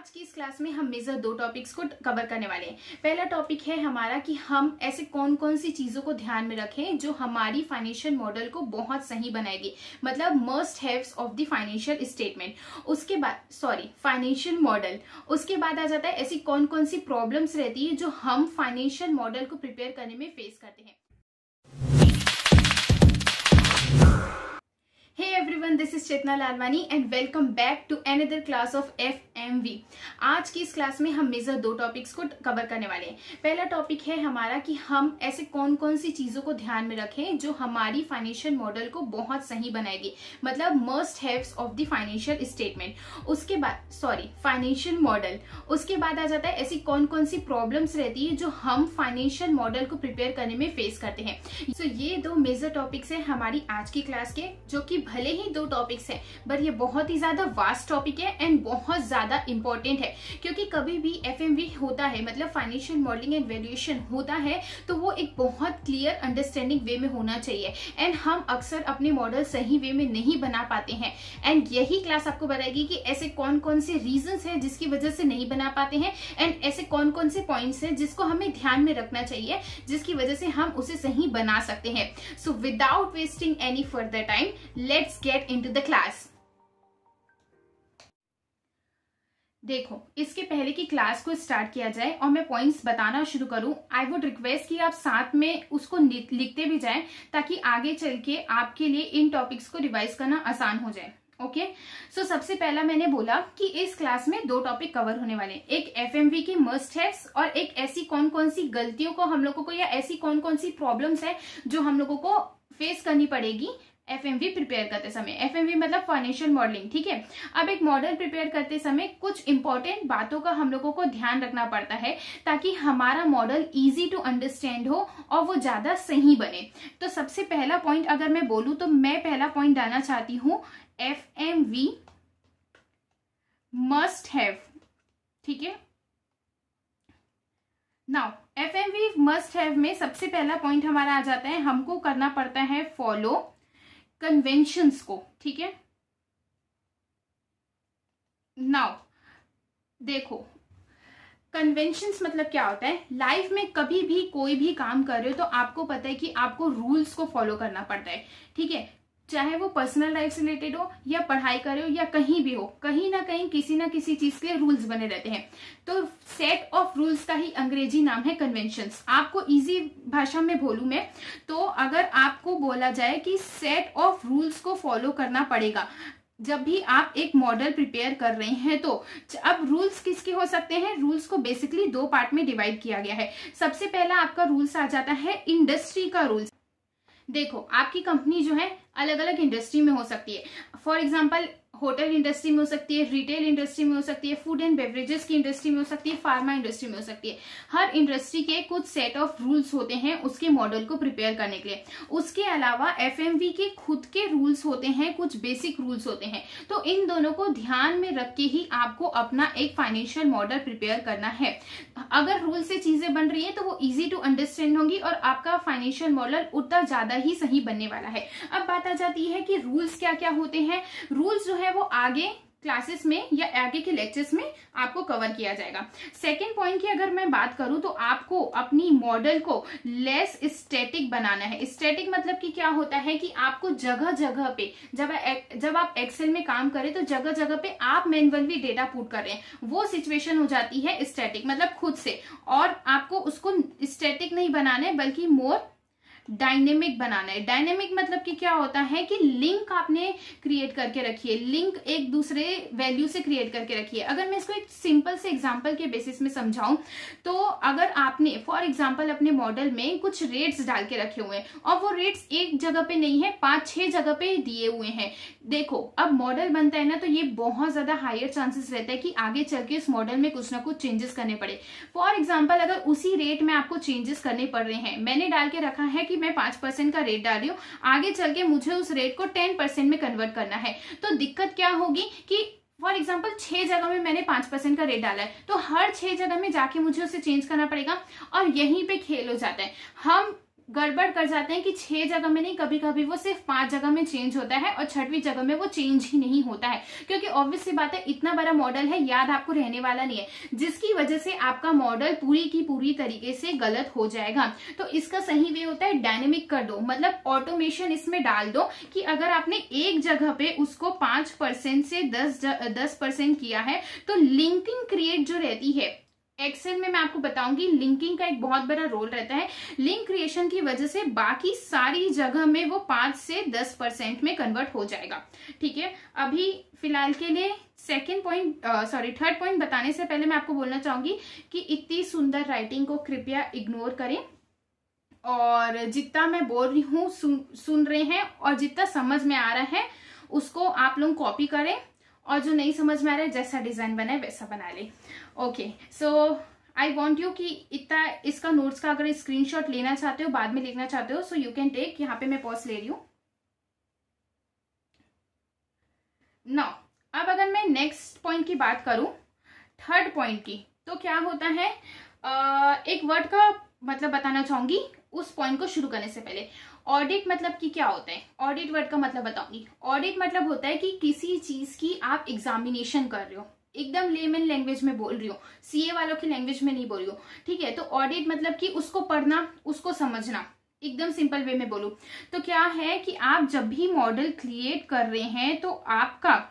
आज की इस क्लास में हम मेजर दो टॉपिक्स को कवर करने वाले हैं। पहला टॉपिक है हमारा कि हम ऐसे कौन कौन सी चीज़ों को ध्यान में रखें जो हमारी फाइनेंशियल मॉडल को बहुत सही बनाएगी। मतलब must haves of the financial statement उसके बाद सॉरी फाइनेंशियल मॉडल उसके बाद आ जाता है ऐसी कौन कौन सी प्रॉब्लम्स रहती है जो हम फाइनेंशियल मॉडल को प्रिपेयर करने में फेस करते हैं। Hey everyone, this is Chetna Lalwani and welcome back to another class of FMV. आज की इस क्लास में हम मेजर दो टॉपिक्स को कवर करने वाले हैं। पहला टॉपिक है हमारा कि हम ऐसे कौन कौन सी चीज़ों को ध्यान में रखें जो हमारी फाइनेंशियल मॉडल को बहुत सही बनाएगी। मतलब must haves of the financial statement उसके बाद सॉरी फाइनेंशियल मॉडल उसके बाद आ जाता है ऐसी कौन कौन सी प्रॉब्लम्स रहती है जो हम फाइनेंशियल मॉडल को प्रिपेयर करने में फेस करते हैं। सो so, ये दो मेजर टॉपिक्स है हमारी आज की क्लास के जो कि भले ही दो टॉपिक्स हैं बट ये बहुत ही ज़्यादा वास्ट टॉपिक है एंड बहुत ज़्यादा इंपॉर्टेंट है। क्योंकि कभी भी एफएमवी होता है मतलब फाइनेंशियल मॉडलिंग एंड वैल्यूएशन होता है तो वो एक बहुत क्लियर अंडरस्टैंडिंग वे में होना चाहिए। एंड हम अक्सर अपने मॉडल सही वे में नहीं बना पाते हैं। एंड यही क्लास आपको बताएगी कि ऐसे कौन कौन से रीजन है जिसकी वजह से नहीं बना पाते हैं। एंड ऐसे कौन कौन से पॉइंट्स हैं जिसको हमें ध्यान में रखना चाहिए, जिसकी वजह से हम उसे सही बना सकते हैं। So without wasting any further time let's get into the class देखो इसके पहले की क्लास को स्टार्ट किया जाए और मैं पॉइंट्स बताना शुरू करूँ आई वुड रिक्वेस्ट कि आप साथ में उसको लिखते भी जाएँ ताकि आगे चल के आपके लिए इन टॉपिक्स को रिवाइज करना आसान हो जाए ओके okay? सो so, सबसे पहला मैंने बोला कि इस क्लास में दो टॉपिक कवर होने वाले एक एफ़ की मस्ट है और एक ऐसी कौन कौन सी गलतियों को हम लोगों को या ऐसी कौन कौन सी प्रॉब्लम्स है जो हम लोगों को फेस करनी पड़ेगी FMV प्रिपेयर करते समय FMV मतलब फाइनेंशियल मॉडलिंग ठीक है? अब एक मॉडल प्रिपेयर करते समय कुछ इंपॉर्टेंट बातों का हम लोगों को ध्यान रखना पड़ता है, ताकि हमारा मॉडल इजी टू अंडरस्टैंड हो और वो ज़्यादा सही बने। तो सबसे पहला पॉइंट अगर मैं बोलूँ तो मैं पहला पॉइंट डालना चाहती हूँ F M V must have ठीक है? Now F M V must have में सबसे पहला पॉइंट हमारा आ जाता है, हमको करना पड़ता है फॉलो कन्वेंशंस को, ठीक है? नाउ देखो कन्वेंशंस मतलब क्या होता है? लाइफ में कभी भी कोई भी काम कर रहे हो तो आपको पता है कि आपको रूल्स को फॉलो करना पड़ता है, ठीक है? चाहे वो पर्सनल लाइफ से रिलेटेड हो, या पढ़ाई करे हो, या कहीं भी हो, कहीं ना कहीं किसी ना किसी चीज़ के रूल्स बने रहते हैं। तो सेट ऑफ़ रूल्स का ही अंग्रेज़ी नाम है कन्वेंशन आपको इजी भाषा में बोलू मैं तो अगर आपको बोला जाए कि सेट ऑफ़ रूल्स को फॉलो करना पड़ेगा, जब भी आप एक मॉडल प्रिपेयर कर रहे हैं तो अब रूल्स किसके हो सकते हैं? रूल्स को बेसिकली दो पार्ट में डिवाइड किया गया है। सबसे पहला आपका रूल्स आ जाता है इंडस्ट्री का रूल्स देखो, आपकी कंपनी जो है अलग अलग इंडस्ट्री में हो सकती है। फॉर एग्ज़ाम्पल होटल इंडस्ट्री में हो सकती है रिटेल इंडस्ट्री में हो सकती है फ़ूड एंड बेवरेजेस की इंडस्ट्री में हो सकती है फार्मा इंडस्ट्री में हो सकती है। हर इंडस्ट्री के कुछ सेट ऑफ़ रूल्स होते हैं उसके मॉडल को प्रिपेयर करने के लिए। उसके अलावा एफएमवी के खुद के रूल्स होते हैं, कुछ बेसिक रूल्स होते हैं। तो इन दोनों को ध्यान में रख के ही आपको अपना एक फाइनेंशियल मॉडल प्रिपेयर करना है। अगर रूल से चीज़ें बन रही है तो वो इजी टू अंडरस्टैंड होंगी और आपका फाइनेंशियल मॉडल उतना ज़्यादा ही सही बनने वाला है। अब बात आ जाती है कि रूल्स क्या क्या होते हैं। रूल्स जो है है वो आगे क्लासेस में या आगे के लेक्चर्स में आपको कवर किया जाएगा। सेकेंड पॉइंट की अगर मैं बात करूँ तो आपको अपनी मॉडल को लेस स्टैटिक बनाना है। स्टैटिक मतलब कि क्या होता है कि आपको जगह जगह पे, जब जब आप एक्सेल में काम करें तो जगह जगह पे आप मैनुअली डेटा पुट कर रहे हैं। वो सिचुएशन हो जाती है स्टैटिक मतलब खुद से। और आपको उसको स्टैटिक नहीं बनाना है, बल्कि मोर डायनेमिक बनाना है। डायनेमिक मतलब कि क्या होता है कि लिंक आपने क्रिएट करके रखिए। लिंक एक दूसरे वैल्यू से क्रिएट करके रखिए। अगर मैं इसको एक सिंपल से एग्जांपल के बेसिस में समझाऊं तो अगर आपने फॉर एग्जांपल अपने मॉडल में कुछ रेट्स डाल के रखे हुए हैं, और वो रेट्स एक जगह पे नहीं है, पाँच, छह जगह पे दिए हुए हैं। देखो, अब मॉडल बनता है ना तो ये बहुत ज़्यादा हायर चांसेस रहता है कि आगे चल के इस मॉडल में कुछ ना कुछ चेंजेस करने पड़े। फॉर एग्ज़ाम्पल अगर उसी रेट में आपको चेंजेस करने पड़ रहे हैं, मैंने डाल के रखा है कि मैं पाँच परसेंट का रेट डाली हूँ। आगे चल के मुझे उस रेट को टेन परसेंट में कन्वर्ट करना है। तो दिक्कत क्या होगी कि फॉर एग्ज़ाम्पल छह जगह में मैंने पाँच परसेंट का रेट डाला है। तो हर छह जगह में जाके मुझे उसे चेंज करना पड़ेगा और यहीं पे खेल हो जाता है। हम गड़बड़ कर जाते हैं कि छह जगह में नहीं कभी कभी वो सिर्फ़ पाँच जगह में चेंज होता है और छठवीं जगह में वो चेंज ही नहीं होता है। क्योंकि ऑब्वियसली बात है, इतना बड़ा मॉडल है, याद आपको रहने वाला नहीं है। जिसकी वजह से आपका मॉडल पूरी की पूरी तरीके से गलत हो जाएगा। तो इसका सही वे होता है डायनेमिक कर दो। मतलब ऑटोमेशन इसमें डाल दो कि अगर आपने एक जगह पे उसको पाँच परसेंट से दस दस परसेंट किया है तो लिंकिंग क्रिएट जो रहती है एक्सेल में मैं आपको बताऊँगी लिंकिंग का एक बहुत बड़ा रोल रहता है। लिंक क्रिएशन की वजह से बाकी सारी जगह में वो पाँच से दस परसेंट में कन्वर्ट हो जाएगा। ठीक है? अभी फ़िलहाल के लिए second point sorry third point बताने से पहले मैं आपको बोलना चाहूँगी कि इतनी सुंदर राइटिंग को कृपया इग्नोर करें। और जितना मैं बोल रही हूँ सुन, सुन रहे हैं और जितना समझ में आ रहा है उसको आप लोग कॉपी करें। और जो नहीं समझ में आ रहा है जैसा डिज़ाइन बना है वैसा बना ले। Okay so I want you कि इतना इसका नोट्स का अगर स्क्रीनशॉट लेना चाहते हो बाद में लिखना चाहते हो सो यू कैन टेक यहाँ पे मैं पॉज ले रही हूँ। नो अब अगर मैं नेक्स्ट पॉइंट की बात करूँ थर्ड पॉइंट की तो क्या होता है? uh, एक वर्ड का मतलब बताना चाहूँगी उस पॉइंट को शुरू करने से पहले। ऑडिट मतलब कि क्या होता है? ऑडिट वर्ड का मतलब बताऊँगी। ऑडिट मतलब होता है कि किसी चीज़ की आप एग्जामिनेशन कर रहे हो। एकदम लेमन लैंग्वेज में बोल रही हूँ। सीए वालों की लैंग्वेज में नहीं बोल रही हूँ। ठीक है? तो ऑडिट मतलब कि उसको पढ़ना, उसको समझना। एकदम सिंपल वे में बोलू। तो क्या है कि आप जब भी मॉडल क्रिएट कर रहे हैं तो आपका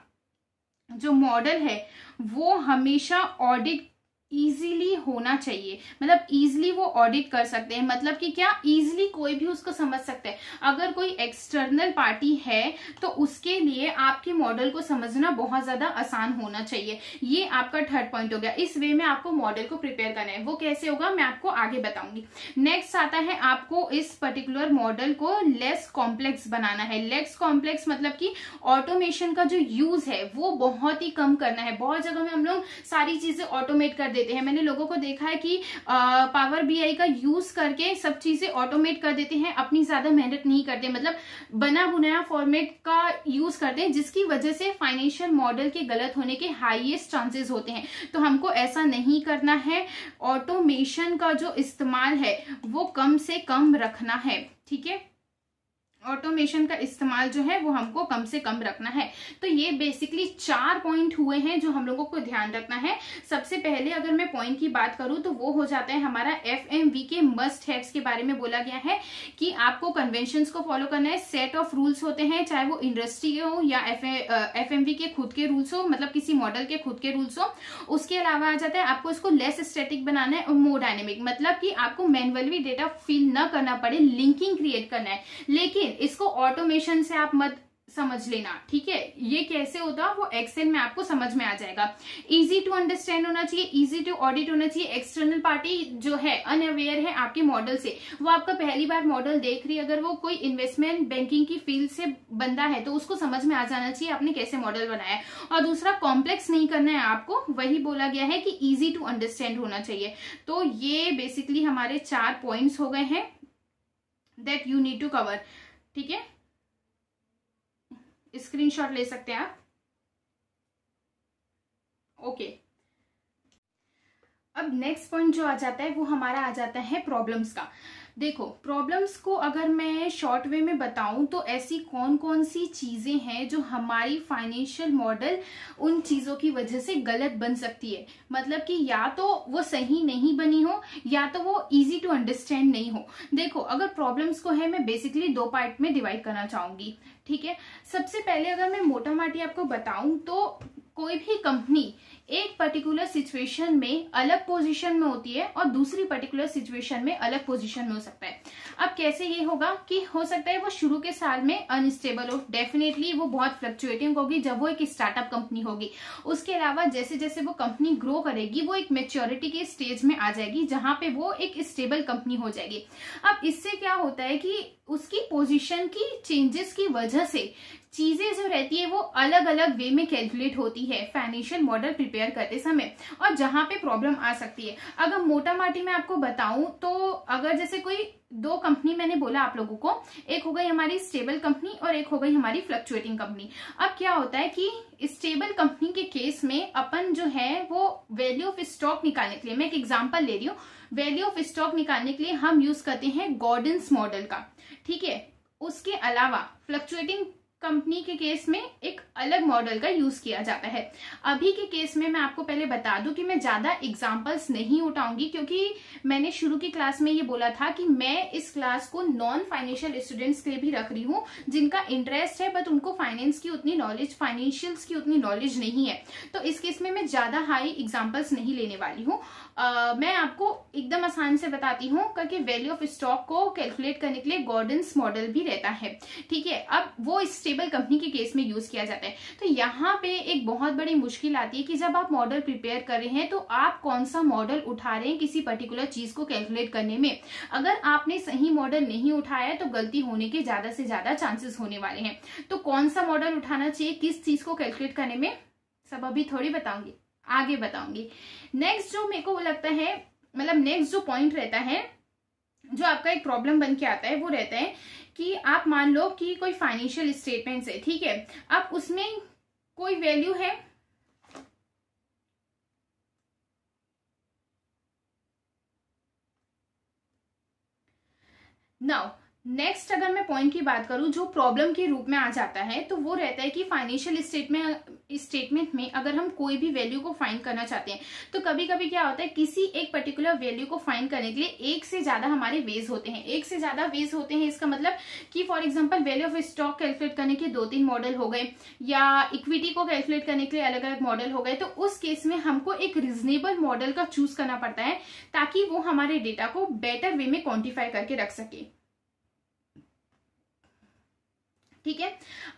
जो मॉडल है, वो हमेशा ऑडिट इजीली होना चाहिए। मतलब इजीली वो ऑडिट कर सकते हैं। मतलब कि क्या? इजीली कोई भी उसको समझ सकता है। अगर कोई एक्सटर्नल पार्टी है तो उसके लिए आपके मॉडल को समझना बहुत ज़्यादा आसान होना चाहिए। ये आपका थर्ड पॉइंट हो गया। इस वे में आपको मॉडल को प्रिपेयर करना है। वो कैसे होगा? मैं आपको आगे बताऊँगी। नेक्स्ट आता है आपको इस पर्टिकुलर मॉडल को लेस कॉम्प्लेक्स बनाना है। लेस कॉम्प्लेक्स मतलब कि ऑटोमेशन का जो यूज़ है, वो बहुत ही कम करना है। बहुत जगह में हम लोग सारी चीज़ें ऑटोमेट कर देते हैं। मैंने लोगों को देखा है कि पावर बीआई का यूज़ करके सब चीज़ें ऑटोमेट कर देते हैं, अपनी ज़्यादा मेहनत नहीं करते मतलब बना बुनाया फॉर्मेट का यूज़ करते हैं, जिसकी वजह से फाइनेंशियल मॉडल के गलत होने के हाईएस्ट चांसेस होते हैं। तो हमको ऐसा नहीं करना है। ऑटोमेशन का जो इस्तेमाल है, वो कम से कम रखना है, ठीक है? ऑटोमेशन का इस्तेमाल जो है वो हमको कम से कम रखना है। तो ये बेसिकली चार पॉइंट हुए हैं जो हम लोगों को ध्यान रखना है। सबसे पहले अगर मैं पॉइंट की बात करूँ तो वो हो जाता है हमारा एफ़ एम वी के मस्ट हैक्स के बारे में बोला गया है कि आपको कन्वेंशन को फॉलो करना है। सेट ऑफ़ रूल्स होते हैं, चाहे वो इंडस्ट्री हो या एफ़ एफ़ के खुद के रूल्स हो मतलब किसी मॉडल के खुद के रूल्स हो। उसके अलावा आ जाता है, आपको इसको लेस स्टेटिक बनाना है और मोर डायनेमिक मतलब कि आपको मैनुअली डेटा फिल न करना पड़े लिंकिंग क्रिएट करना है। लेकिन लेकिन इसको ऑटोमेशन से आप मत समझ लेना, ठीक है? ये कैसे होता वो एक्सेल में आपको समझ में आ जाएगा। इजी टू अंडरस्टैंड होना चाहिए इजी टू ऑडिट होना चाहिए। एक्सटर्नल पार्टी जो है अनअवेयर है आपके मॉडल से। वो आपका पहली बार मॉडल देख रही है, अगर वो कोई इन्वेस्टमेंट बैंकिंग की फ़ील्ड से बंदा है तो उसको समझ में आ जाना चाहिए, आपने कैसे मॉडल बनाया और दूसरा कॉम्प्लेक्स नहीं करना है आपको, वही बोला गया है कि इजी टू अंडरस्टैंड होना चाहिए। तो ये बेसिकली हमारे चार पॉइंट्स हो गए हैं that you need to cover ठीक है? स्क्रीनशॉट ले सकते हैं आप? ओके अब नेक्स्ट पॉइंट जो आ जाता है, वो हमारा आ जाता है प्रॉब्लम्स का। देखो प्रॉब्लम्स को अगर मैं शॉर्ट वे में बताऊँ तो ऐसी कौन कौन सी चीज़ें हैं जो हमारी फाइनेंशियल मॉडल उन चीज़ों की वजह से गलत बन सकती है? मतलब कि या तो वो सही नहीं बनी हो, या तो वो इजी टू अंडरस्टैंड नहीं हो। देखो, अगर प्रॉब्लम्स को है, मैं बेसिकली दो पार्ट में डिवाइड करना चाहूँगी, ठीक है? सबसे पहले अगर मैं मोटा माटी आपको बताऊँ तो कोई भी कंपनी एक पर्टिकुलर सिचुएशन में अलग पोजीशन में होती है और दूसरी पर्टिकुलर सिचुएशन में अलग पोजीशन में हो सकता है। अब कैसे ये होगा कि हो सकता है वो शुरू के साल में अनस्टेबल हो। डेफिनेटली वो बहुत फ्लक्चुएटिंग होगी जब वो एक स्टार्टअप कंपनी होगी। उसके अलावा जैसे जैसे वो कंपनी ग्रो करेगी, वो एक मेच्योरिटी के स्टेज में आ जाएगी, जहाँ पे वो एक स्टेबल कंपनी हो जाएगी। अब इससे क्या होता है कि उसकी पोजीशन की चेंजेस की वजह से चीज़ें जो रहती है, वो अलग अलग वे में कैलकुलेट होती है फाइनेंशियल मॉडल प्रिपेयर करते समय। और जहाँ पे प्रॉब्लम आ सकती है। अगर मोटा माटी में आपको बताऊँ तो अगर जैसे कोई दो कंपनी मैंने बोला आप लोगों को, एक हो गई हमारी स्टेबल कंपनी और एक हो गई हमारी फ्लक्चुएटिंग कंपनी अब क्या होता है कि स्टेबल कंपनी के केस में अपन जो है, वो वैल्यू ऑफ़ स्टॉक निकालने के लिए, मैं एक एग्जांपल ले रही हूँ। वैल्यू ऑफ़ स्टॉक निकालने के लिए हम यूज़ करते हैं गॉर्डन्स मॉडल का। ठीक है? उसके अलावा फ्लक्चुएटिंग कंपनी के केस में एक अलग मॉडल का यूज़ किया जाता है। अभी के केस में मैं आपको पहले बता दूँ कि मैं ज़्यादा एग्जांपल्स नहीं उठाऊँगी क्योंकि मैंने शुरू की क्लास में ये बोला था कि मैं इस क्लास को नॉन फाइनेंशियल स्टूडेंट्स के लिए भी रख रही हूँ, जिनका इंटरेस्ट है बट उनको फाइनेंस की उतनी नॉलेज फाइनेंशियल्स की उतनी नॉलेज नहीं है। तो इस केस में मैं ज़्यादा हाई एग्जाम्पल्स नहीं लेने वाली हूँ। मैं आपको एकदम आसान से बताती हूँ क्योंकि वैल्यू ऑफ़ स्टॉक को कैलकुलेट करने के लिए गॉर्डन्स मॉडल भी रहता है। ठीक है, अब वो स्टेबल कंपनी के केस में यूज़ किया जाता है। तो यहाँ पे एक बहुत बड़ी मुश्किल आती है कि जब आप मॉडल प्रिपेयर कर रहे हैं तो आप कौन सा मॉडल उठा रहे हैं किसी पर्टिकुलर चीज़ को कैलकुलेट करने में? अगर आपने सही मॉडल नहीं उठाया तो गलती होने के ज़्यादा से ज़्यादा चांसेस होने वाले हैं। तो कौन सा मॉडल उठाना चाहिए, किस चीज़ को कैलकुलेट करने में? सब अभी थोड़ी बताऊँगी, आगे बताऊँगी। नेक्स्ट जो मेरे को लगता है मतलब नेक्स्ट जो पॉइंट रहता है, जो आपका एक प्रॉब्लम बन के आता है, वो रहता है कि आप मान लो कि कोई फाइनेंशियल स्टेटमेंट है ठीक है? अब उसमें कोई वैल्यू है? नाउ नेक्स्ट अगर मैं पॉइंट की बात करूँ, जो प्रॉब्लम के रूप में आ जाता है तो वो रहता है कि फाइनेंशियल स्टेटमेंट स्टेटमेंट में अगर हम कोई भी वैल्यू को फाइंड करना चाहते हैं तो कभी कभी क्या होता है, किसी एक पर्टिकुलर वैल्यू को फाइंड करने के लिए एक से ज़्यादा हमारे वेज होते हैं। एक से ज़्यादा वेज होते हैं, इसका मतलब कि for example value of stock calculate करने के दो तीन मॉडल हो गए, या इक्विटी को कैलकुलेट करने के लिए अलग अलग मॉडल हो गए तो उस केस में हमको एक रिजनेबल मॉडल का चूज़ करना पड़ता है, ताकि वो हमारे डेटा को बेटर वे में क्वान्टिफाई करके रख सके। ठीक है?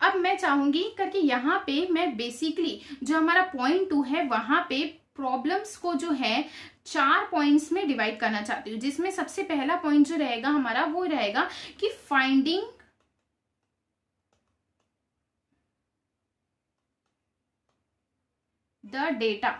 अब मैं चाहूँगी करके यहाँ पे मैं बेसिकली जो हमारा पॉइंट टू है, वहाँ पे प्रॉब्लम्स को जो है, चार पॉइंट्स में डिवाइड करना चाहती हूँ। जिसमें सबसे पहला पॉइंट जो रहेगा हमारा, वो रहेगा कि finding the data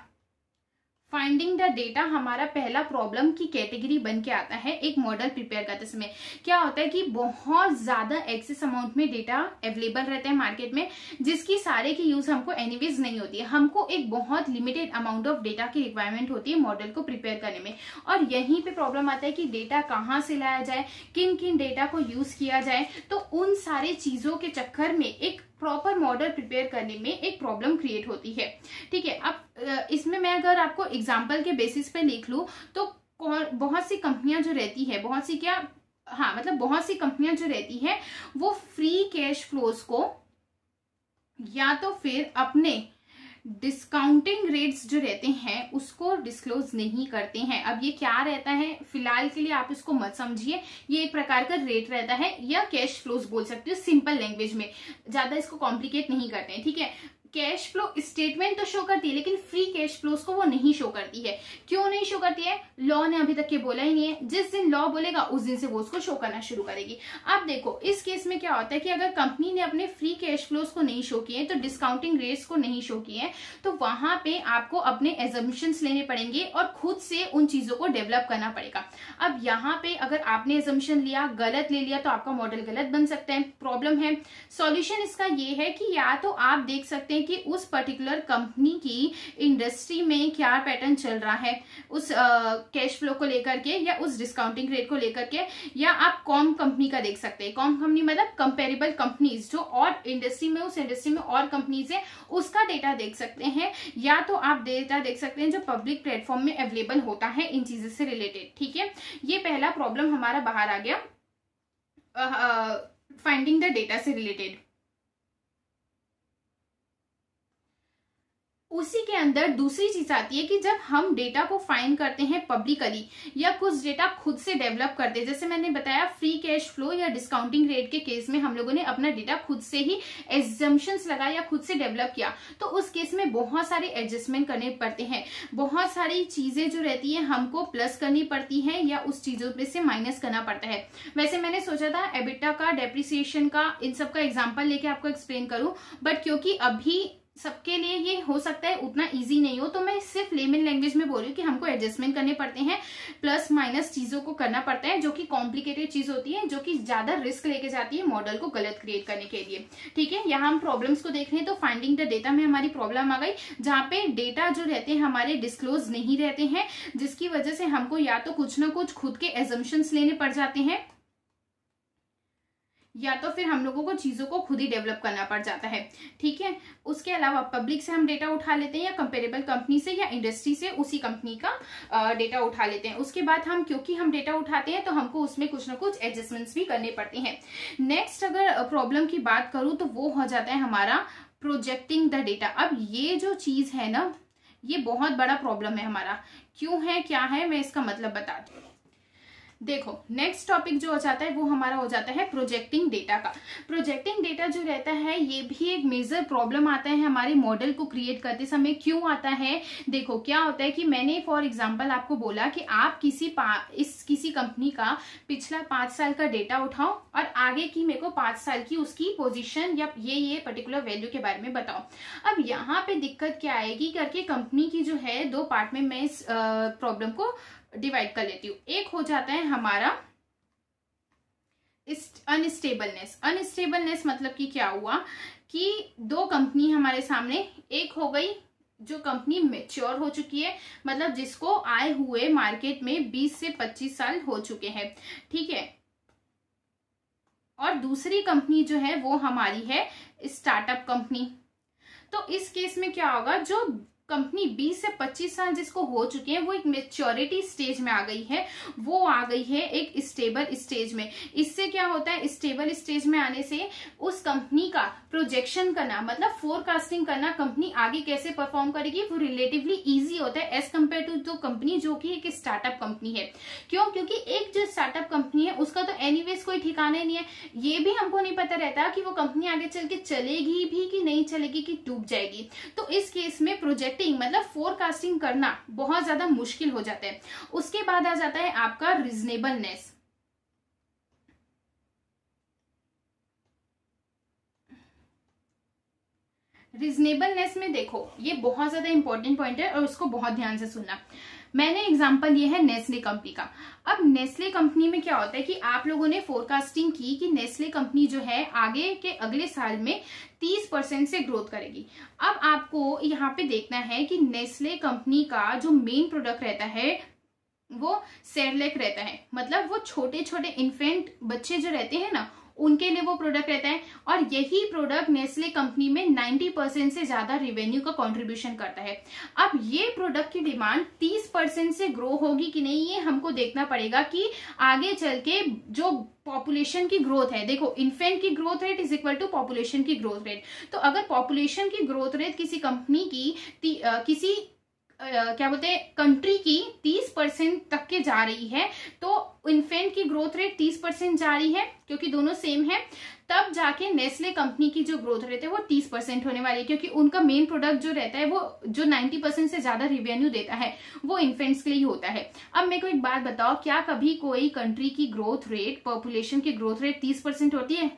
finding the data हमारा पहला प्रॉब्लम की कैटेगरी बन के आता है, एक मॉडल प्रिपेयर करते समय। क्या होता है कि बहुत ज़्यादा एक्सेस अमाउंट में डेटा अवेलेबल रहता है मार्केट में, जिसकी सारे की यूज़ हमको एनीवेज नहीं होती है। हमको एक बहुत लिमिटेड अमाउंट ऑफ़ डेटा की रिक्वायरमेंट होती है मॉडल को प्रिपेयर करने में। और यहीं पे प्रॉब्लम आता है कि डेटा कहाँ से लाया जाए किन किन डेटा को यूज़ किया जाए तो उन सारे चीज़ों के चक्कर में एक प्रॉपर मॉडल प्रिपेयर करने में एक प्रॉब्लम क्रिएट होती है। ठीक है, अब इसमें मैं अगर आपको एग्ज़ाम्पल के बेसिस पे लिख लूँ तो बहुत सी कंपनियाँ जो रहती है, बहुत सी क्या हाँ मतलब बहुत सी कंपनियाँ जो रहती है, वो फ्री कैश फ्लोज को या तो फिर अपने डिस्काउंटिंग रेट्स जो रहते हैं, उसको डिस्क्लोज नहीं करते हैं। अब ये क्या रहता है? फ़िलहाल के लिए आप इसको मत समझिए। ये एक प्रकार का रेट रहता है या कैश फ्लोज बोल सकते हो सिंपल लैंग्वेज में। ज़्यादा इसको कॉम्प्लिकेट नहीं करते हैं, ठीक है? कैश फ्लो स्टेटमेंट तो शो करती है, लेकिन फ्री कैश फ्लोज को वो नहीं शो करती है। क्यों नहीं शो करती है? लॉ ने अभी तक ये बोला ही नहीं है। जिस दिन लॉ बोलेगा, उस दिन से वो उसको शो करना शुरू करेगी। अब देखो, इस केस में क्या होता है कि अगर कंपनी ने अपने फ्री कैश फ्लोज को नहीं शो किए तो डिस्काउंटिंग रेट्स को नहीं शो किए तो वहाँ पे आपको अपने एजम्पन लेने पड़ेंगे और खुद से उन चीज़ों को डेवलप करना पड़ेगा। अब यहाँ पे अगर आपने एजम्पन लिया, गलत ले लिया तो आपका मॉडल गलत बन सकता है। प्रॉब्लम है। सॉल्यूशन इसका ये है कि या तो आप देख सकते हैं हैं कि उस पर्टिकुलर कंपनी की इंडस्ट्री में क्या पैटर्न चल रहा है? उस कैश फ्लो को लेकर के या उस डिस्काउंटिंग रेट को लेकर के या आप कॉम कंपनी का देख सकते हैं? कॉम कंपनी मतलब कंपेरेबल कंपनीज़ जो और इंडस्ट्री में, उस इंडस्ट्री में और कंपनीज़ है, उसका डेटा देख सकते हैं। या तो आप डेटा देख सकते हैं जो पब्लिक प्लेटफॉर्म में अवेलेबल होता है इन चीज़ों से रिलेटेड ठीक है? ये पहला प्रॉब्लम हमारा बाहर आ गया। फाइंडिंग द डेटा से रिलेटेड उसी के अंदर दूसरी चीज़ आती है कि जब हम डेटा को फाइंड करते हैं पब्लिकली या कुछ डेटा खुद से डेवलप करते हैं, जैसे मैंने बताया फ्री कैश फ्लो या डिस्काउंटिंग रेट के केस में हम लोगों ने अपना डेटा खुद से ही एग्जाम्शन लगाया या खुद से डेवलप किया तो उस केस में बहुत सारे एडजस्टमेंट करने पड़ते हैं। बहुत सारी चीज़ें जो रहती है, हमको प्लस करनी पड़ती है, या उस चीज़ों में से माइनस करना पड़ता है। वैसे मैंने सोचा था एबिटा का डेप्रिसिएशन का, इन सब का एग्ज़ाम्पल लेके आपको एक्सप्लेन करूँ बट क्योंकि अभी सबके लिए ये हो सकता है उतना इजी नहीं हो। तो मैं सिर्फ़ लेमन लैंग्वेज में बोल रही हूँ कि हमको एडजस्टमेंट करने पड़ते हैं प्लस माइनस चीज़ों को करना पड़ता है, जो कि कॉम्प्लिकेटेड चीज़ होती है, जो कि ज़्यादा रिस्क लेके जाती है मॉडल को गलत क्रिएट करने के लिए। ठीक है? यहाँ हम प्रॉब्लम्स को देख रहे हैं तो फाइंडिंग द डेटा में हमारी प्रॉब्लम आ गई, जहाँ पे डेटा जो रहते हैं हमारे डिस्क्लोज नहीं रहते हैं, जिसकी वजह से हमको या तो कुछ ना कुछ खुद के एजम्पन्स लेने पड़ जाते हैं, या तो फिर हम लोगों को चीज़ों को खुद ही डेवलप करना पड़ जाता है। ठीक है? उसके अलावा पब्लिक से हम डेटा उठा लेते हैं या कंपेरेबल कंपनी से या इंडस्ट्री से, उसी कंपनी का डेटा उठा लेते हैं। उसके बाद हम, क्योंकि हम डेटा उठाते हैं तो हमको उसमें कुछ ना कुछ एडजस्टमेंट्स भी करने पड़ते हैं। नेक्स्ट अगर प्रॉब्लम की बात करूँ तो वो हो जाता है हमारा प्रोजेक्टिंग द डेटा अब ये जो चीज़ है ना, ये बहुत बड़ा प्रॉब्लम है हमारा। क्यों है, क्या है, मैं इसका मतलब बताती हूँ देखो नेक्स्ट टॉपिक जो हो जाता है, वो हमारा हो जाता है प्रोजेक्टिंग डेटा का। प्रोजेक्टिंग डेटा जो रहता है, ये भी एक मेजर प्रॉब्लम आता है हमारे मॉडल को क्रिएट करते समय। क्यों आता है? देखो, क्या होता है कि मैंने फॉर एग्जांपल आपको बोला कि आप किसी इस किसी कंपनी का पिछला पाँच साल का डेटा उठाओ और आगे की मेरे को पाँच साल की उसकी पोजिशन या ये ये पर्टिकुलर वैल्यू के बारे में बताओ। अब यहाँ पे दिक्कत क्या आएगी करके कंपनी की जो है, दो पार्ट में मैं इस प्रॉब्लम को डिवाइड कर लेती हूँ। एक हो जाता है हमारा अनस्टेबलनेस अनस्टेबलनेस मतलब कि क्या हुआ कि दो कंपनी हमारे सामने, एक हो गई जो कंपनी मेच्योर हो चुकी है मतलब जिसको आए हुए मार्केट में 20 से 25 साल हो चुके हैं। ठीक है? और दूसरी कंपनी जो है वो हमारी है स्टार्टअप कंपनी तो इस केस में क्या होगा? जो कंपनी 20 से 25 साल जिसको हो चुके हैं, वो एक मेच्योरिटी स्टेज में आ गई है। वो आ गई है एक स्टेबल स्टेज में। इससे क्या होता है? स्टेबल स्टेज में आने से उस कंपनी का प्रोजेक्शन करना मतलब फोरकास्टिंग करना कंपनी आगे कैसे परफॉर्म करेगी, वो रिलेटिवली इजी होता है एज कंपेयर टू जो कंपनी जो कि एक स्टार्टअप कंपनी है। क्यों? क्योंकि एक जो स्टार्टअप कंपनी है, उसका तो एनीवेज कोई ठिकाना ही नहीं है। ये भी हमको नहीं पता रहता कि वो कंपनी आगे चल के चलेगी भी कि नहीं चलेगी, कि डूब जाएगी। तो इस केस में प्रोजेक्ट प्रेडिक्टिंग मतलब फोरकास्टिंग करना बहुत ज़्यादा मुश्किल हो जाता है। उसके बाद आ जाता है आपका रिजनेबलनेस रिजनेबलनेस में देखो, ये बहुत ज़्यादा इंपॉर्टेंट पॉइंट है और उसको बहुत ध्यान से सुनना। मैंने एग्जांपल ये है नेस्ले कंपनी का। अब नेस्ले कंपनी में क्या होता है कि आप लोगों ने फोरकास्टिंग की कि नेस्ले कंपनी जो है आगे के अगले साल में 30 परसेंट से ग्रोथ करेगी। अब आपको यहाँ पे देखना है कि नेस्ले कंपनी का जो मेन प्रोडक्ट रहता है, वो सेरलेक रहता है। मतलब वो छोटे छोटे इन्फेंट बच्चे जो रहते हैं ना उनके लिए वो प्रोडक्ट रहता है और यही प्रोडक्ट नेस्ले कंपनी में 90 परसेंट से ज़्यादा रेवेन्यू का कंट्रीब्यूशन करता है। अब ये प्रोडक्ट की डिमांड 30 परसेंट से ग्रो होगी कि नहीं ये हमको देखना पड़ेगा कि आगे चल के जो पॉपुलेशन की ग्रोथ है देखो इन्फेंट की growth rate is equal to population की ग्रोथ रेट तो अगर पॉपुलेशन की ग्रोथ रेट किसी कंपनी की आ, किसी क्या बोलते हैं कंट्री की 30 परसेंट तक के जा रही है तो इन्फेंट की ग्रोथ रेट 30 परसेंट जा रही है, क्योंकि दोनों सेम है, तब जाके नेस्ले कंपनी की जो ग्रोथ रेट है वो 30 परसेंट होने वाली है, क्योंकि उनका मेन प्रोडक्ट जो रहता है वो, जो 90 परसेंट से ज़्यादा रिवेन्यू देता है, वो इन्फेंट्स के लिए होता है। अब मेरे को एक बात बताओ, क्या कभी कोई कंट्री की ग्रोथ रेट पॉपुलेशन की ग्रोथ रेट तीस परसेंट होती है?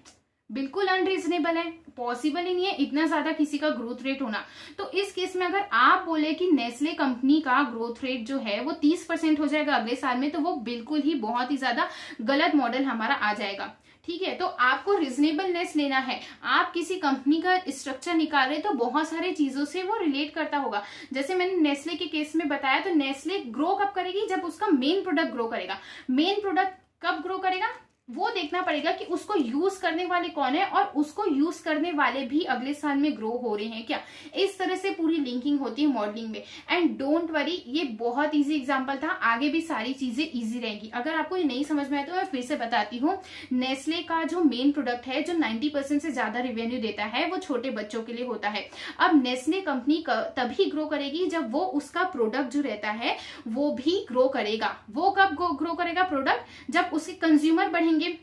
बिल्कुल अनरीजनेबल है। पॉसिबल ही नहीं है इतना ज़्यादा किसी का ग्रोथ रेट होना। तो इस केस में अगर आप बोले कि नेस्ले कंपनी का ग्रोथ रेट जो है वो 30 परसेंट हो जाएगा अगले साल में तो वो बिल्कुल ही बहुत ही ज़्यादा गलत मॉडल हमारा आ जाएगा। ठीक है? तो आपको रिजनेबलनेस लेना है। आप किसी कंपनी का स्ट्रक्चर निकाल रहे तो बहुत सारे चीज़ों से वो रिलेट करता होगा। जैसे मैंने नेस्ले के केस में बताया तो नेस्ले ग्रो कब करेगी? जब उसका मेन प्रोडक्ट ग्रो करेगा। मेन प्रोडक्ट कब ग्रो करेगा? वो देखना पड़ेगा कि उसको यूज़ करने वाले कौन है और उसको यूज़ करने वाले भी अगले साल में ग्रो हो रहे हैं क्या? इस तरह से पूरी लिंकिंग होती है मॉडलिंग में। एंड डोंट वरी ये बहुत इजी एग्जांपल था। आगे भी सारी चीज़ें इजी रहेंगी। अगर आपको ये नहीं समझ में आए तो मैं फिर से बताती हूँ। नेस्ले का जो मेन प्रोडक्ट है, जो नाइन्टी से ज़्यादा रिवेन्यू देता है, वो छोटे बच्चों के लिए होता है। अब नेस्ले कंपनी तभी ग्रो करेगी जब वो उसका प्रोडक्ट जो रहता है, वो भी ग्रो करेगा। वो कब ग्रो करेगा प्रोडक्ट जब उसके कंज्यूमर बढ़ेंगे बढ़ेंगे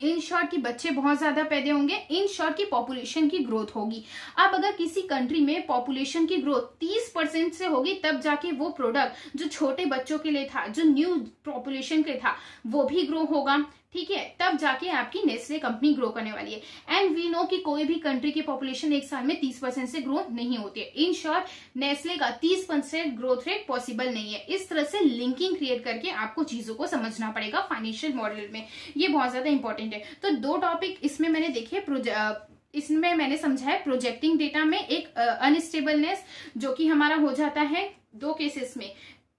इन शॉर्ट की बच्चे बहुत ज़्यादा पैदा होंगे, इन शॉर्ट की पॉपुलेशन की ग्रोथ होगी। अब अगर किसी कंट्री में पॉपुलेशन की ग्रोथ 30 परसेंट से होगी, तब जाके वो प्रोडक्ट जो छोटे बच्चों के लिए था, जो न्यू पॉपुलेशन के था, वो भी ग्रो होगा। ठीक है? तब जाके आपकी नेस्ले कंपनी ग्रो करने वाली है। एंड वी नो कि कोई भी कंट्री की पॉपुलेशन एक साल में तीस परसेंट से ग्रो नहीं होती है। इन शॉर्ट नेस्ले का तीस परसेंट ग्रोथ रेट पॉसिबल नहीं है। इस तरह से लिंकिंग क्रिएट करके आपको चीज़ों को समझना पड़ेगा फाइनेंशियल मॉडल में। ये बहुत ज़्यादा इंपॉर्टेंट है। तो दो टॉपिक इसमें मैंने देखे इसमें मैंने समझा है प्रोजेक्टिंग डेटा में एक अनस्टेबलनेस जो कि हमारा हो जाता है दो केसेस में।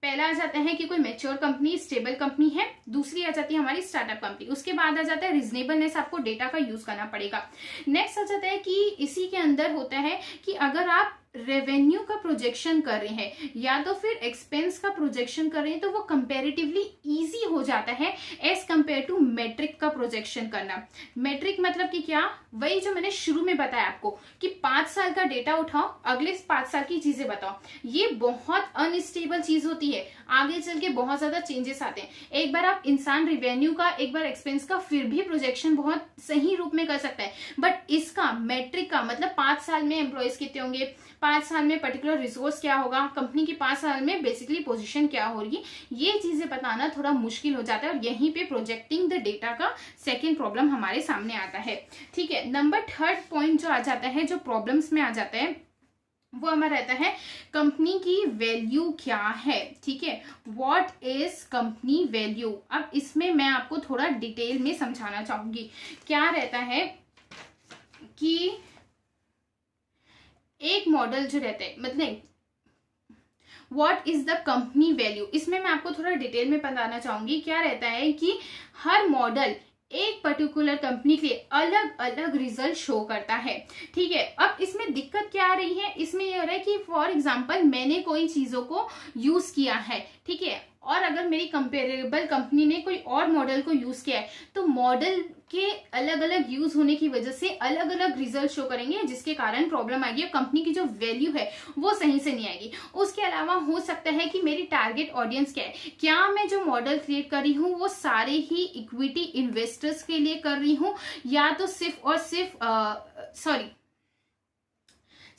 पहला आ जाता है कि कोई मेच्योर कंपनी स्टेबल कंपनी है, दूसरी आ जाती है हमारी स्टार्टअप कंपनी उसके बाद आ जाता है रिजनेबलनेस आपको डेटा का यूज़ करना पड़ेगा। नेक्स्ट आ जाता है कि इसी के अंदर होता है कि अगर आप रेवेन्यू का प्रोजेक्शन कर रहे हैं, या तो फिर एक्सपेंस का प्रोजेक्शन कर रहे हैं तो वो कंपेरेटिवली इजी हो जाता है एज कंपेयर टू मेट्रिक का प्रोजेक्शन करना। मेट्रिक मतलब कि क्या? वही जो मैंने शुरू में बताया आपको कि पाँच साल का डेटा उठाओ, अगले पाँच साल की चीज़ें बताओ। ये बहुत अनस्टेबल चीज़ होती है। आगे चल के बहुत ज़्यादा चेंजेस आते हैं। एक बार आप इंसान रिवेन्यू का, एक बार एक्सपेंस का फिर भी प्रोजेक्शन बहुत सही रूप में कर सकता है। बट इसका मेट्रिक का मतलब पाँच साल में एम्प्लॉयज़ कितने होंगे? पाँच साल में पर्टिकुलर रिसोर्स क्या होगा? कंपनी की पाँच साल में बेसिकली पोजीशन क्या होगी? ये चीज़ें बताना थोड़ा मुश्किल हो जाता है और यहीं पे प्रोजेक्टिंग द डेटा का सेकेंड प्रॉब्लम हमारे सामने आता है। ठीक है नंबर थर्ड पॉइंट जो आ जाता है, जो प्रॉब्लम्स में आ जाता है, वो हमारा रहता है कंपनी की वैल्यू क्या है? ठीक है व्हाट इज़ कंपनी वैल्यू अब इसमें मैं आपको थोड़ा डिटेल में समझाना चाहूँगी। क्या रहता है कि एक मॉडल जो रहता है मतलब what is the company value इसमें मैं आपको थोड़ा डिटेल में बताना चाहूँगी, क्या रहता है कि हर मॉडल एक पर्टिकुलर कंपनी के लिए अलग अलग रिज़ल्ट शो करता है। ठीक है, अब इसमें दिक्कत क्या आ रही है? इसमें यह हो रहा है कि फॉर एग्ज़ाम्पल मैंने कोई चीज़ों को यूज़ किया है, ठीक है? और अगर मेरी कंपेरेबल कंपनी ने कोई और मॉडल को यूज़ किया है तो मॉडल के अलग अलग यूज़ होने की वजह से अलग अलग रिज़ल्ट शो करेंगे, जिसके कारण प्रॉब्लम आएगी और कंपनी की जो वैल्यू है, वो सही से नहीं आएगी। उसके अलावा हो सकता है कि मेरी टारगेट ऑडियंस क्या है? क्या मैं जो मॉडल क्रिएट कर रही हूँ, वो सारे ही इक्विटी इन्वेस्टर्स के लिए कर रही हूँ, या तो सिर्फ़ और सिर्फ़ सॉरी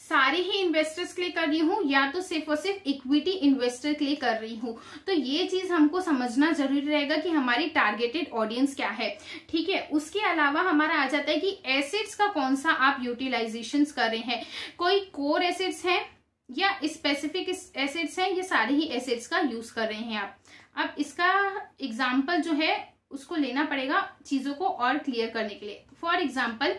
सारे ही इन्वेस्टर्स के लिए कर रही हूँ, या तो सिर्फ़ और सिर्फ़ इक्विटी इन्वेस्टर के लिए कर रही हूँ। तो ये चीज़ हमको समझना ज़रूरी रहेगा कि हमारी टारगेटेड ऑडियंस क्या है। ठीक है, उसके अलावा हमारा आ जाता है कि एसिड्स का कौन सा आप यूटिलाइजेशन कर रहे हैं। कोई कोर एसिड्स है या स्पेसिफिक एसिड्स है, ये सारे ही एसिड्स का यूज़ कर रहे हैं आप। अब इसका एग्ज़ाम्पल जो है, उसको लेना पड़ेगा चीज़ों को और क्लियर करने के लिए। फॉर एग्ज़ाम्पल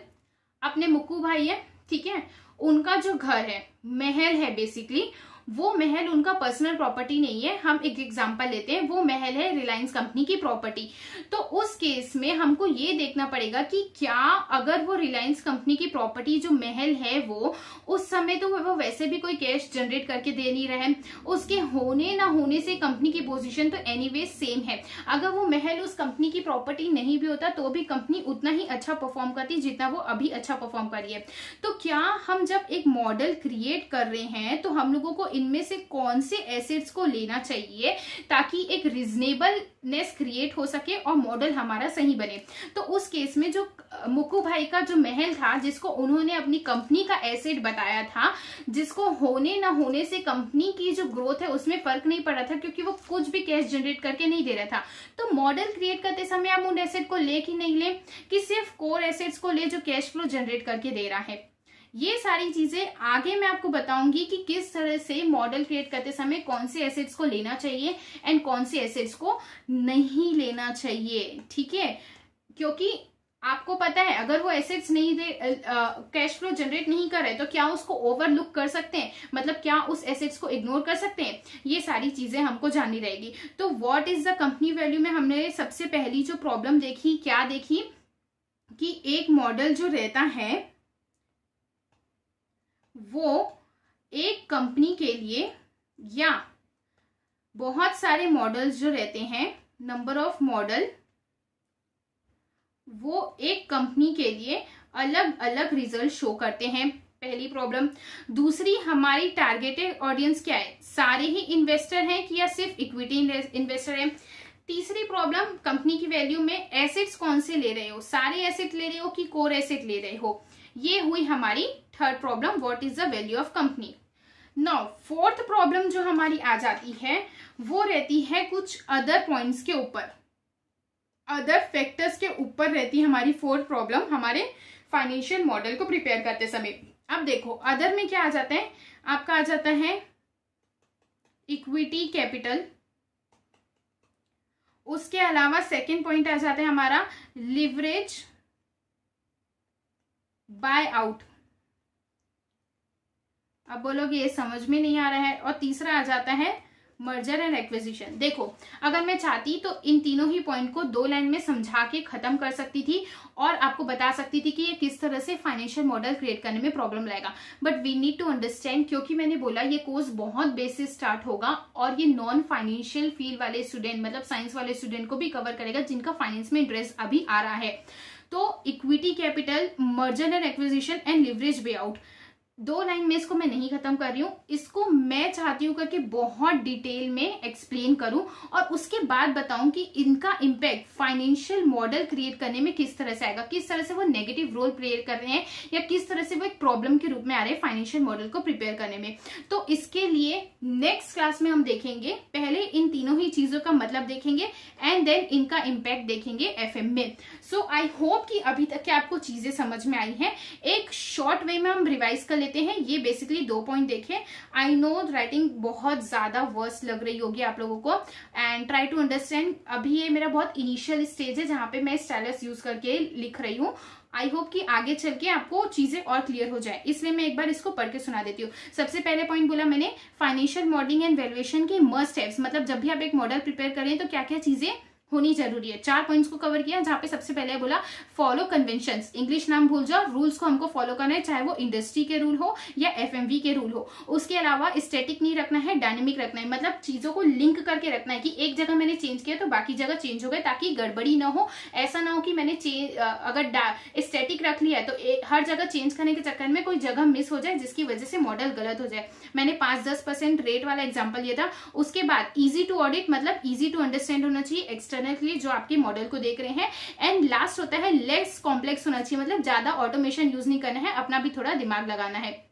अपने मुक्कू भाई है, ठीक है? उनका जो घर है महल है बेसिकली वो महल उनका पर्सनल प्रॉपर्टी नहीं है। हम एक एग्जांपल लेते हैं। वो महल है रिलायंस कंपनी की प्रॉपर्टी तो उस केस में हमको ये देखना पड़ेगा कि क्या अगर वो रिलायंस कंपनी की प्रॉपर्टी जो महल है वो, उस समय तो वो वैसे भी कोई कैश जनरेट करके दे नहीं रहे। उसके होने ना होने से कंपनी की पोजिशन तो एनी सेम है। अगर वो महल उस कंपनी की प्रॉपर्टी नहीं भी होता तो भी कंपनी उतना ही अच्छा परफॉर्म करती जितना वो अभी अच्छा परफॉर्म कर रही है। तो क्या हम जब एक मॉडल क्रिएट कर रहे हैं तो हम लोगों को इनमें से कौन से एसिड्स को लेना चाहिए ताकि एक रिजनेबलनेस क्रिएट हो सके और मॉडल हमारा सही बने। तो उस केस में जो मुकू भाई का जो महल था, जिसको उन्होंने अपनी कंपनी का एसिड बताया था, जिसको होने ना होने से कंपनी की जो ग्रोथ है, उसमें फ़र्क नहीं पड़ा था, क्योंकि वो कुछ भी कैश जनरेट करके नहीं दे रहा था। तो मॉडल क्रिएट करते समय आप उन एसिड को ले कि नहीं ले, कि सिर्फ़ कोर एसिड्स को ले जो कैश फ्लो जनरेट करके दे रहा है। ये सारी चीज़ें आगे मैं आपको बताऊँगी कि किस तरह से मॉडल क्रिएट करते समय कौन से एसिड्स को लेना चाहिए एंड कौन से एसिड्स को नहीं लेना चाहिए, ठीक है? क्योंकि आपको पता है, अगर वो एसेट्स नहीं दे कैश फ्लो जनरेट नहीं कर रहे तो क्या उसको ओवरलुक कर सकते हैं? मतलब क्या उस एसेट्स को इग्नोर कर सकते हैं? ये सारी चीज़ें हमको जाननी रहेगी। तो what is the company value में हमने सबसे पहली जो प्रॉब्लम देखी, क्या देखी? कि एक मॉडल जो रहता है वो एक कंपनी के लिए, या बहुत सारे मॉडल्स जो रहते हैं नंबर ऑफ़ मॉडल वो एक कंपनी के लिए अलग अलग रिज़ल्ट शो करते हैं। पहली प्रॉब्लम दूसरी, हमारी टारगेटेड ऑडियंस क्या है? सारे ही इन्वेस्टर हैं कि या सिर्फ़ इक्विटी इन्वेस्टर हैं? तीसरी प्रॉब्लम कंपनी की वैल्यू में एसेट्स कौन से ले रहे हो? सारे एसेट ले रहे हो कि कोर एसेट ले रहे हो? ये हुई हमारी third problem what is the value of company now fourth problem जो हमारी आ जाती है, वो रहती है कुछ अदर पॉइंट्स के ऊपर। अदर फैक्टर्स के ऊपर रहती है हमारी फोर्थ प्रॉब्लम हमारे फाइनेंशियल मॉडल को प्रिपेयर करते समय। अब देखो अदर में क्या आ जाते हैं? आपका आ जाता है इक्विटी कैपिटल उसके अलावा सेकेंड पॉइंट आ जाता है हमारा लिवरेज बाय आउट अब बोलोगे ये समझ में नहीं आ रहा है और तीसरा आ जाता है मर्जर एंड एक्विजिशन देखो, अगर मैं चाहती तो इन तीनों ही पॉइंट को दो लाइन में समझा के खत्म कर सकती थी और आपको बता सकती थी कि ये किस तरह से फाइनेंशियल मॉडल क्रिएट करने में प्रॉब्लम लाएगा. But we need to understand क्योंकि मैंने बोला ये कोर्स बहुत बेसिस स्टार्ट होगा और ये नॉन फाइनेंशियल फ़ील्ड वाले स्टूडेंट मतलब साइंस वाले स्टूडेंट को भी कवर करेगा, जिनका फाइनेंस में इंटरेस्ट अभी आ रहा है. तो equity capital merger and acquisition and leverage way out दो लाइन में इसको मैं नहीं खत्म कर रही हूँ, इसको मैं चाहती हूँ करके बहुत डिटेल में एक्सप्लेन करूँ और उसके बाद बताऊँ कि इनका इम्पैक्ट फाइनेंशियल मॉडल क्रिएट करने में किस तरह से आएगा, किस तरह से वो नेगेटिव रोल क्रिएट कर रहे हैं या किस तरह से वो एक प्रॉब्लम के रूप में आ रहे हैं फाइनेंशियल मॉडल को प्रिपेयर करने में। तो इसके लिए नेक्स्ट क्लास में हम देखेंगे, पहले इन तीनों ही चीज़ों का मतलब देखेंगे एंड देन इनका इम्पैक्ट देखेंगे एफएम में। सो आई होप कि अभी तक के आपको चीज़ें समझ में आई हैं। एक शॉर्ट वे में हम रिवाइज कर लेते हैं। ये बेसिकली दो पॉइंट देखे। आई नो राइटिंग बहुत ज़्यादा वर्स लग रही होगी आप लोगों को। एंड ट्राई टू अंडरस्टैंड अभी ये मेरा बहुत इनिशियल स्टेज है जहाँ पे मैं स्टाइलस यूज़ करके लिख रही हूँ। आई होप कि आगे चल के आपको चीज़ें और क्लियर हो जाए। इसलिए मैं एक बार इसको पढ़ के सुना देती हूँ। सबसे पहले पॉइंट बोला मैंने फाइनेंशियल मॉडलिंग एंड वैल्यूएशन की मस्ट है मतलब जब भी आप एक मॉडल प्रिपेयर करें तो क्या क्या चीज़ें होनी ज़रूरी है। चार पॉइंट्स को कवर किया जहाँ पे सबसे पहले बोला फॉलो कन्वेंशन इंग्लिश नाम भूल जाओ रूल्स को हमको फॉलो करना है चाहे वो इंडस्ट्री के रूल हो या एफएमवी के रूल हो। उसके अलावा स्टेटिक नहीं रखना है डायनेमिक रखना है। मतलब चीज़ों को लिंक करके रखना है कि एक जगह मैंने चेंज किया तो बाकी जगह चेंज हो गए ताकि गड़बड़ी ना हो। ऐसा ना हो कि मैंने अगर स्टेटिक रख लिया तो ए, हर जगह चेंज करने के चक्कर में कोई जगह मिस हो जाए जिसकी वजह से मॉडल गलत हो जाए। मैंने पाँच दस परसेंट रेट वाला एग्ज़ाम्पल लिया था। उसके बाद इजी टू ऑडिट मतलब इजी टू अंडरस्टैंड होना चाहिए एक्सटर्नली जो आपके मॉडल को देख रहे हैं। एंड लास्ट होता है लेस कॉम्प्लेक्स होना चाहिए। मतलब ज़्यादा ऑटोमेशन यूज़ नहीं करना है, अपना भी थोड़ा दिमाग लगाना है।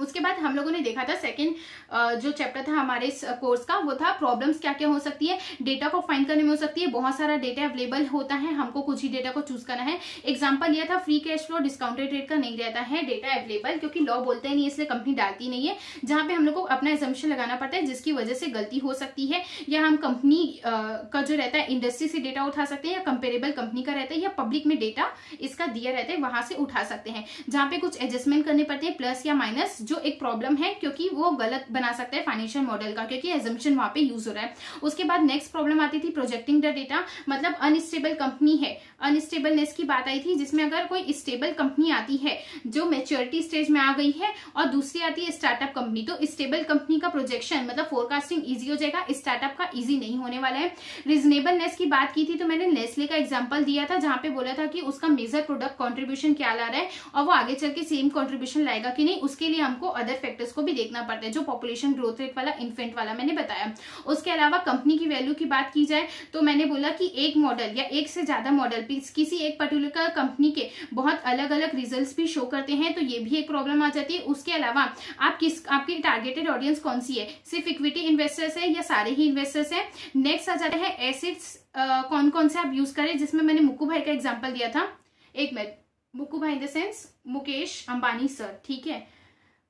उसके बाद हम लोगों ने देखा था सेकंड जो चैप्टर था हमारे इस कोर्स का, वो था प्रॉब्लम्स क्या क्या हो सकती है डेटा को फाइंड करने में हो सकती है, बहुत सारा डेटा अवेलेबल होता है, हमको कुछ ही डेटा को चूज़ करना है। एग्ज़ाम्पल लिया था free cash flow discounted rate का नहीं रहता है डेटा अवेलेबल क्योंकि लॉ बोलते नहीं, इसलिए कंपनी डालती नहीं है। जहाँ पे हम लोग को अपना एजम्पन लगाना पड़ता है, जिसकी वजह से गलती हो सकती है, या हम कंपनी का जो रहता है इंडस्ट्री से डेटा उठा सकते हैं, या कंपेरेबल कंपनी का रहता है, या पब्लिक में डेटा इसका दिया रहता है, वहाँ से उठा सकते हैं। जहाँ पे कुछ एडजस्टमेंट करने पड़ते हैं प्लस या माइनस जो एक प्रॉब्लम है, क्योंकि वो गलत बना सकता है फाइनेंशियल मॉडल का, क्योंकि एजम्पन वहाँ पे यूज़ हो रहा है। उसके बाद नेक्स्ट प्रॉब्लम आती थी प्रोजेक्टिंग द डेटा मतलब अनस्टेबल कंपनी है। अनस्टेबलनेस की बात आई थी, जिसमें अगर कोई स्टेबल कंपनी आती है, जो मेच्योरिटी स्टेज में आ गई है, और दूसरी आती है स्टार्टअप कंपनी तो स्टेबल कंपनी का प्रोजेक्शन मतलब फोरकास्टिंग ईजी हो जाएगा स्टार्टअप का ईजी नहीं होने वाला है। रिजनेबलनेस की बात की थी तो मैंने नेस्ले का एग्ज़ाम्पल दिया था, जहाँ पे बोला था कि उसका मेजर प्रोडक्ट कॉन्ट्रीब्यूशन क्या ला रहा है, और वो आगे चल के सेम कॉन्ट्रीब्यूशन लाएगा कि नहीं, उसके लिए हमको अदर फैक्टर्स को भी देखना पड़ता है, जो पॉपुलेशन ग्रोथ रेट वाला इन्फेंट वाला मैंने बताया। उसके अलावा कंपनी की वैल्यू की बात की जाए तो मैंने बोला कि एक मॉडल या एक से ज़्यादा मॉडल किसी एक पर्टिकुलर कंपनी के बहुत अलग अलग रिज़ल्ट भी शो करते हैं तो ये भी एक प्रॉब्लम आ जाती है। उसके अलावा आप किस, आपकी टारगेटेड ऑडियंस कौन सी है? सिर्फ़ इक्विटी इन्वेस्टर्स है या सारे ही इन्वेस्टर्स है? नेक्स्ट आ जाता है एसिड्स कौन कौन से आप यूज़ करें, जिसमें मैंने मुक्कू भाई का एग्ज़ाम्पल दिया था। एक मिनट मुक्कू भाई in the sense Mukesh Ambani sir ठीक है?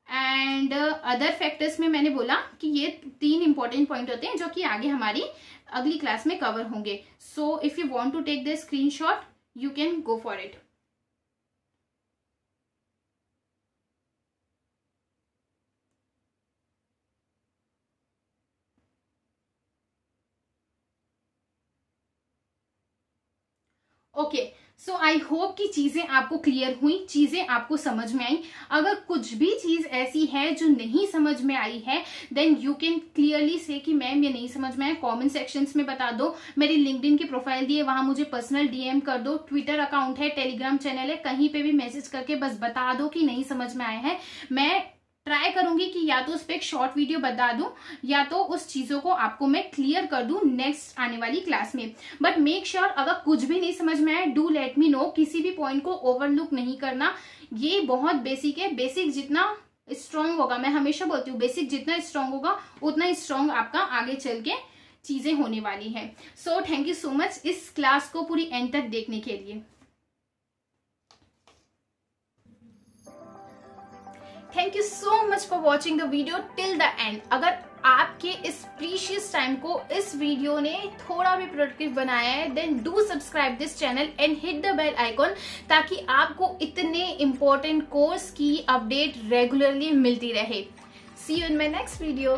एंड अदर फैक्टर्स में मैंने बोला कि ये तीन इंपॉर्टेंट पॉइंट होते हैं जो कि आगे हमारी अगली क्लास में कवर होंगे so if you want to take the screenshot you can go for it okay okay. So I hope कि चीज़ें आपको क्लियर हुई, चीज़ें आपको समझ में आई। अगर कुछ भी चीज़ ऐसी है जो नहीं समझ में आई है देन यू कैन क्लियरली से कि मैम ये नहीं समझ में आया। कॉमेंट सेक्शंस में बता दो। मेरी लिंकड की प्रोफ़ाइल दिए वहाँ मुझे पर्सनल डीएम कर दो। ट्विटर अकाउंट है टेलीग्राम चैनल है, कहीं पे भी मैसेज करके बस बता दो कि नहीं समझ में आया है। मैं ट्राई करूँगी कि या तो उस पर एक शॉर्ट वीडियो बता दूँ, या तो उस चीज़ों को आपको मैं क्लियर कर दूँ नेक्स्ट आने वाली क्लास में। बट मेक श्योर अगर कुछ भी नहीं समझ में आए डू लेट मी नो किसी भी पॉइंट को ओवरलुक नहीं करना। ये बहुत बेसिक है। बेसिक जितना स्ट्रांग होगा, मैं हमेशा बोलती हूँ बेसिक जितना स्ट्रांग होगा, उतना स्ट्रांग आपका आगे चल के चीज़ें होने वाली है। So thank you so much इस क्लास को पूरी एंड तक देखने के लिए। Thank you so much for watching the video till the end अगर आपके इस प्रीशियस टाइम को इस वीडियो ने थोड़ा भी प्रोडक्टिव बनाया है then do subscribe this channel and hit the bell icon ताकि आपको इतने इंपॉर्टेंट कोर्स की अपडेट रेगुलरली मिलती रहे. See you in my next video